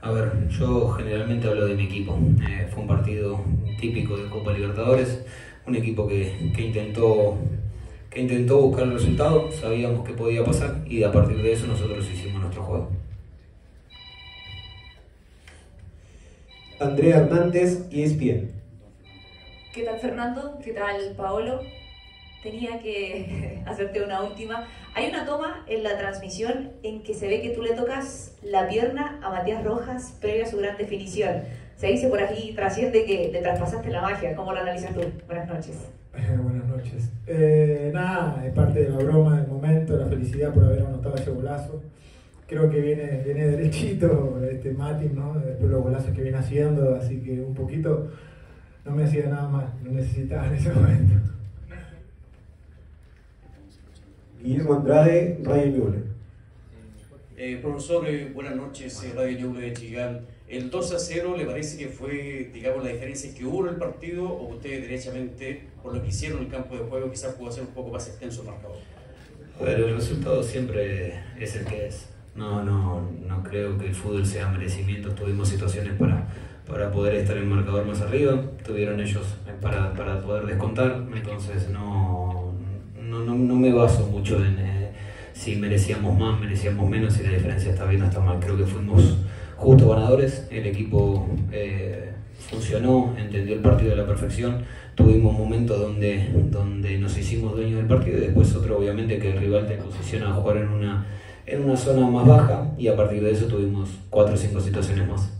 A ver, yo generalmente hablo de mi equipo. Eh, fue un partido típico de Copa Libertadores, un equipo que, que, intentó, que intentó buscar el resultado, sabíamos que podía pasar y a partir de eso nosotros hicimos nuestro juego. Andrea Hernández, ESPN. ¿Qué tal Fernando? ¿Qué tal Paolo? Tenía que hacerte una última. Hay una toma en la transmisión en que se ve que tú le tocas la pierna a Matías Rojas previo a su gran definición. Se dice por aquí, trasciende que te traspasaste la magia. ¿Cómo lo analizas tú? Buenas noches. buenas noches. Eh, nada, es parte de la broma del momento, la felicidad por haber anotado ese golazo creo que viene, viene derechito este Mati, ¿no? Después los golazos que viene haciendo, así que un poquito no me hacía nada más, lo necesitaba en ese momento. Guillermo Andrade, Radio Ñuble. Eh, profesor, eh, buenas noches, eh, Radio Ñuble de Chigán. ¿El 2 a 0 le parece que fue, digamos, la diferencia que hubo en el partido o usted derechamente, por lo que hicieron en el campo de juego, quizás pudo ser un poco más extenso el marcador? Ver, el resultado siempre es el que es. No, no, no creo que el fútbol sea merecimiento. Tuvimos situaciones para, para poder estar en marcador más arriba, tuvieron ellos para, para poder descontar, entonces no, baso mucho en eh, si merecíamos más, merecíamos menos, si la diferencia está bien o está mal. Creo que fuimos justos ganadores, el equipo eh, funcionó, entendió el partido de la perfección, tuvimos momentos donde, donde nos hicimos dueños del partido y después otro obviamente que el rival te posiciona a jugar en una en una zona más baja y a partir de eso tuvimos cuatro o cinco situaciones más.